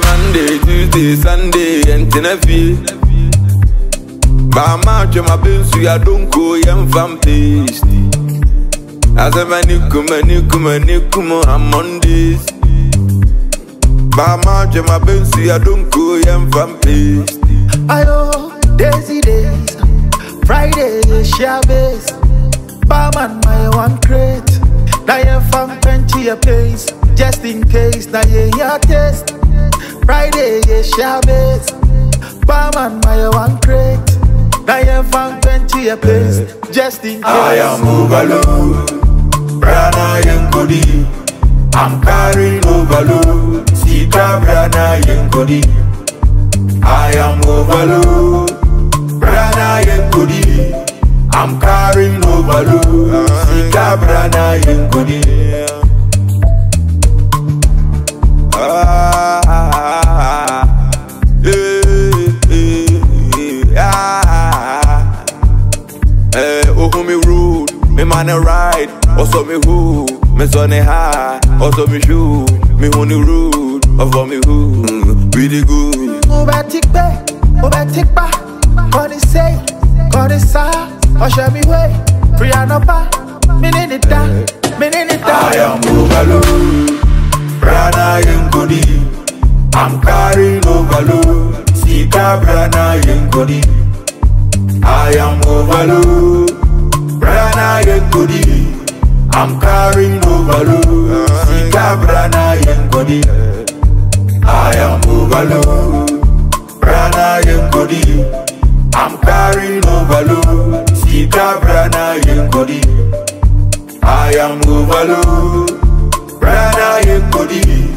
Monday, Tuesday, Sunday, and Tenefi. Bama, Jama Bensu, ya don't go, yam fam tasty. I said, Manikuma, Nikuma, Nikuma, I'm on Mondays. this. Bama, Jama Bensu, ya don't go, yam fam tasty. Ayo, Daisy Days, Friday, Shabbos, Barman, my one crate. Now you from quench your pace, just in case, now you hear taste. Friday, Shabbos, Barman, my one crate. Now you from quench your pace, just in case. I am overload, Brana Yankodi. I'm carrying overload, Sita Brana Yankodi. I am overload, Brana Yankodi. I'm carrying overload, Sita Brana Yankodi. Me man a ride, also me who, me son a high, also me shoe, me honey rude, over me who, really good. Ubetikpa, kọ́ni sẹ́yìn, kọ́ni sá, ọ̀ṣẹ́ mi wé, Priyanapa, mi ní ní dá, mi ní ní dá. I am overload, Brana Yankodi. I'm carrying overload, Sika Brana Yankodi. I am overload, I'm carrying overload, Sika Brana Yankodi. I am overload, Brana Yankodi. I'm carrying overload, Sika Brana Yankodi. I am overload, Brana Yankodi.